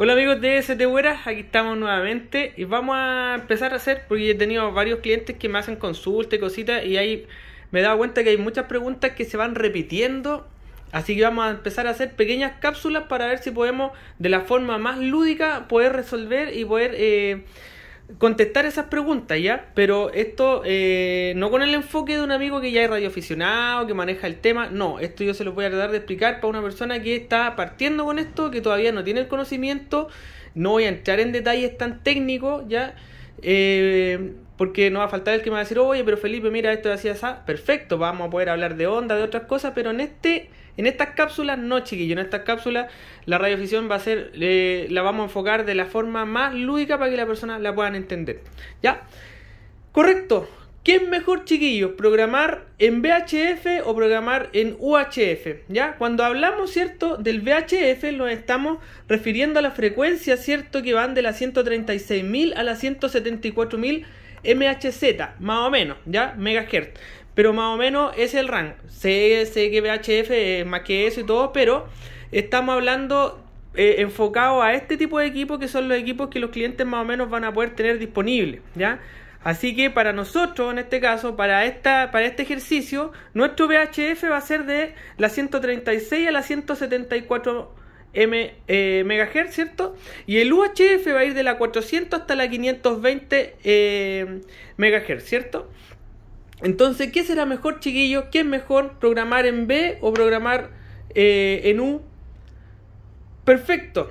Hola amigos de ST Bueras, aquí estamos nuevamente y vamos a empezar a hacer, porque he tenido varios clientes que me hacen consultas y cositas y ahí me he dado cuenta que hay muchas preguntas que se van repitiendo, así que vamos a empezar a hacer pequeñas cápsulas para ver si podemos de la forma más lúdica poder resolver y poder eh, contestar esas preguntas, ¿ya? Pero esto eh, no con el enfoque de un amigo que ya es radioaficionado, que maneja el tema, no, esto yo se lo voy a tratar de explicar para una persona que está partiendo con esto, que todavía no tiene el conocimiento, no voy a entrar en detalles tan técnicos, ¿ya? Eh, porque no va a faltar el que me va a decir, oye, pero Felipe, mira, esto así, así, perfecto, vamos a poder hablar de onda, de otras cosas, pero en este, en estas cápsulas, no, chiquillo, en estas cápsulas la radioficción va a ser, eh, la vamos a enfocar de la forma más lúdica para que la persona la puedan entender. ¿Ya? Correcto. ¿Qué es mejor, chiquillos? ¿Programar en VHF o programar en UHF? ¿Ya? Cuando hablamos, ¿cierto? Del VHF nos estamos refiriendo a la frecuencia, ¿cierto? Que van de las 136.000 a las 174.000 MHz, más o menos, ¿ya? Megahertz. Pero más o menos es el rango. Sé, sé que VHF es más que eso y todo, pero estamos hablando eh, enfocado a este tipo de equipos que son los equipos que los clientes más o menos van a poder tener disponibles, ¿ya? Así que para nosotros, en este caso, para, esta, para este ejercicio, nuestro VHF va a ser de la 136 a la 174 M, eh, MHz, ¿cierto? Y el UHF va a ir de la 400 hasta la 520 eh, MHz, ¿cierto? Entonces, ¿qué será mejor, chiquillos? ¿Qué es mejor, programar en B o programar eh, en U? Perfecto.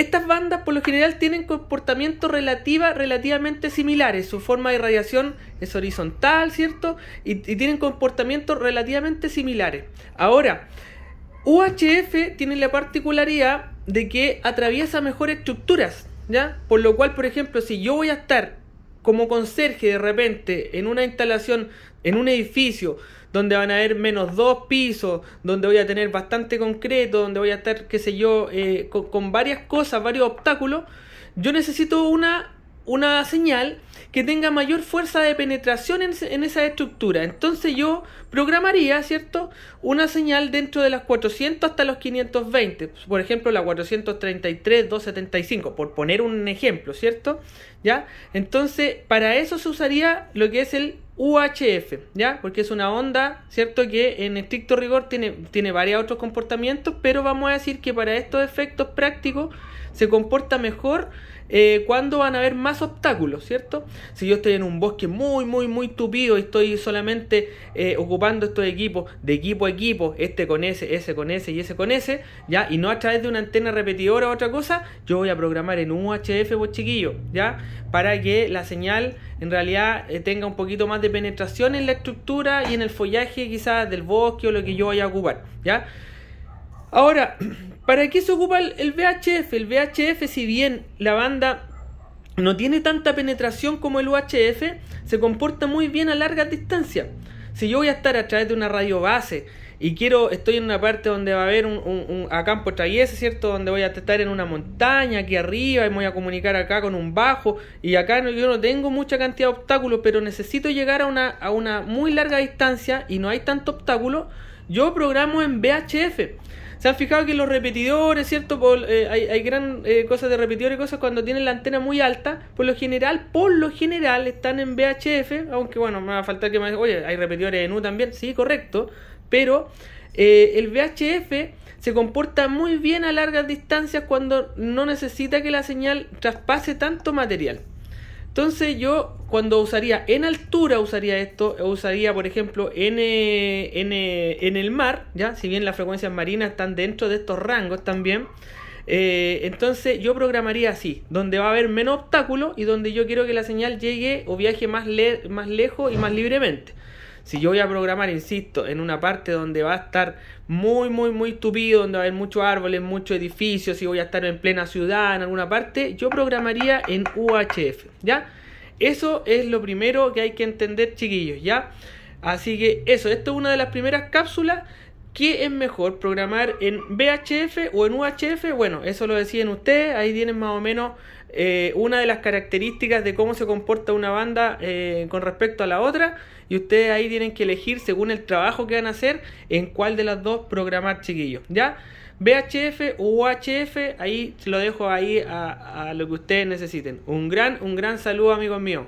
Estas bandas por lo general tienen comportamientos relativa, relativamente similares. Su forma de radiación es horizontal, ¿cierto? Y, y tienen comportamientos relativamente similares. Ahora, UHF tiene la particularidad de que atraviesa mejores estructuras, ¿ya? Por lo cual, por ejemplo, si yo voy a estar como conserje de repente en una instalación, en un edificio, donde van a haber menos dos pisos, donde voy a tener bastante concreto, donde voy a estar, qué sé yo, eh, con, con varias cosas, varios obstáculos, yo necesito una una señal que tenga mayor fuerza de penetración en, esa estructura. Entonces yo programaría, ¿cierto? Una señal dentro de las 400 hasta los 520. Por ejemplo, la 433, 275, por poner un ejemplo, ¿cierto? ¿Ya? Entonces, para eso se usaría lo que es el UHF, ¿ya? Porque es una onda, ¿cierto? Que en estricto rigor tiene, tiene varios otros comportamientos, pero vamos a decir que para estos efectos prácticos se comporta mejor eh, cuando van a haber más obstáculos, ¿cierto? Si yo estoy en un bosque muy, muy, muy tupido y estoy solamente eh, ocupando estos equipos de equipo a equipo, este con ese, ese con ese y ese con ese, ¿ya? Y no a través de una antena repetidora o otra cosa, yo voy a programar en UHF, pues chiquillo, ¿ya? Para que la señal en realidad eh, tenga un poquito más de penetración en la estructura y en el follaje quizás del bosque o lo que yo vaya a ocupar, ¿ya? Ahora, ¿Para qué se ocupa el, VHF? El VHF, si bien la banda no tiene tanta penetración como el UHF, se comporta muy bien a larga distancia. Si yo voy a estar a través de una radio base y quiero, estoy en una parte donde va a haber un, un, a campo traviese, ¿cierto? Donde voy a estar en una montaña aquí arriba y me voy a comunicar acá con un bajo y acá yo no tengo mucha cantidad de obstáculos, pero necesito llegar a una, a una muy larga distancia y no hay tanto obstáculo, yo programo en VHF. ¿Se han fijado que los repetidores, ¿cierto? Eh, hay, hay, gran eh, cosas de repetidores y cosas cuando tienen la antena muy alta, por lo general, por lo general están en VHF, aunque bueno, me va a faltar que me oye, hay repetidores en U también, sí, correcto, pero eh, el VHF se comporta muy bien a largas distancias cuando no necesita que la señal traspase tanto material. Entonces yo cuando usaría en altura usaría esto, usaría por ejemplo en, en, en el mar, ya si bien las frecuencias marinas están dentro de estos rangos también. Eh, entonces yo programaría así, donde va a haber menos obstáculos y donde yo quiero que la señal llegue o viaje más, más lejos y más libremente. Si yo voy a programar, insisto, en una parte donde va a estar muy, muy, muy tupido, donde va a haber muchos árboles, muchos edificios, si voy a estar en plena ciudad, en alguna parte, yo programaría en UHF, ¿ya? Eso es lo primero que hay que entender, chiquillos, ¿ya? Así que eso, esto es una de las primeras cápsulas. ¿Qué es mejor, programar en VHF o en UHF? Bueno, eso lo deciden ustedes, ahí tienen más o menos eh, una de las características de cómo se comporta una banda eh, con respecto a la otra y ustedes ahí tienen que elegir según el trabajo que van a hacer en cuál de las dos programar chiquillos, ¿ya? VHF o UHF, ahí lo dejo ahí a, a lo que ustedes necesiten. Un gran, un gran saludo amigos míos.